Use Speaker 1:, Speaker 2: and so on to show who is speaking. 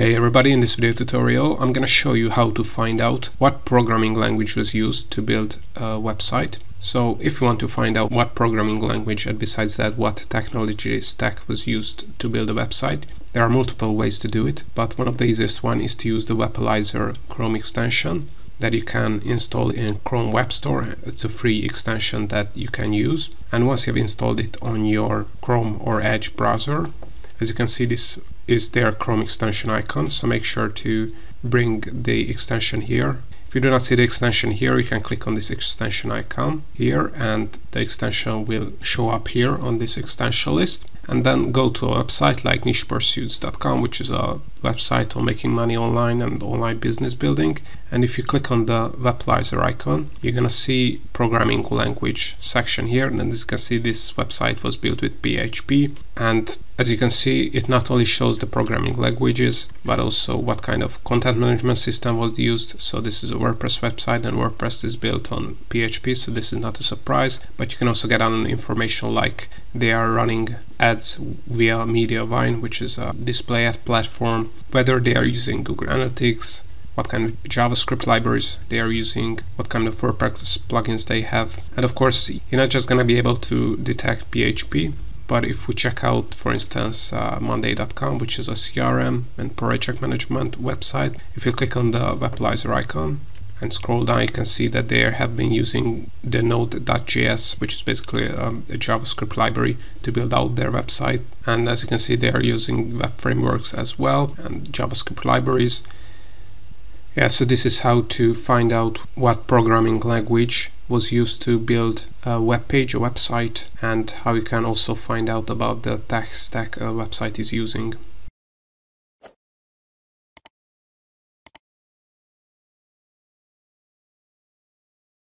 Speaker 1: Hey everybody, in this video tutorial I'm to show you how to find out what programming language was used to build a website. So if you want to find out what programming language and besides that what technology stack was used to build a website, there are multiple ways to do it, but one of the easiest one is to use the Wappalyzer Chrome extension that you can install in Chrome Web Store. It's a free extension that you can use. And once you've installed it on your Chrome or Edge browser, as you can see this is their Chrome extension icon so make sure to bring the extension here. If you do not see the extension here you can click on this extension icon here and the extension will show up here on this extension list and then go to a website like nichepursuits.com which is a website on making money online and online business building. And if you click on the Wappalyzer icon you're gonna see programming language section here. And as you can see this website was built with PHP and as you can see it not only shows the programming languages but also what kind of content management system was used. So this is a WordPress website and WordPress is built on PHP so this is not a surprise. But you can also get on information like they are running ads via Mediavine which is a display ad platform whether they are using Google Analytics, what kind of JavaScript libraries they are using, what kind of WordPress plugins they have. And of course, you're not just going to be able to detect PHP, but if we check out, for instance, uh, Monday.com, which is a CRM and project management website, if you click on the Wappalyzer icon, and scroll down you can see that they have been using the node.js which is basically um, a javascript library to build out their website. And as you can see they are using web frameworks as well and javascript libraries. Yeah so this is how to find out what programming language was used to build a web page a website and how you can also find out about the tech stack a website is using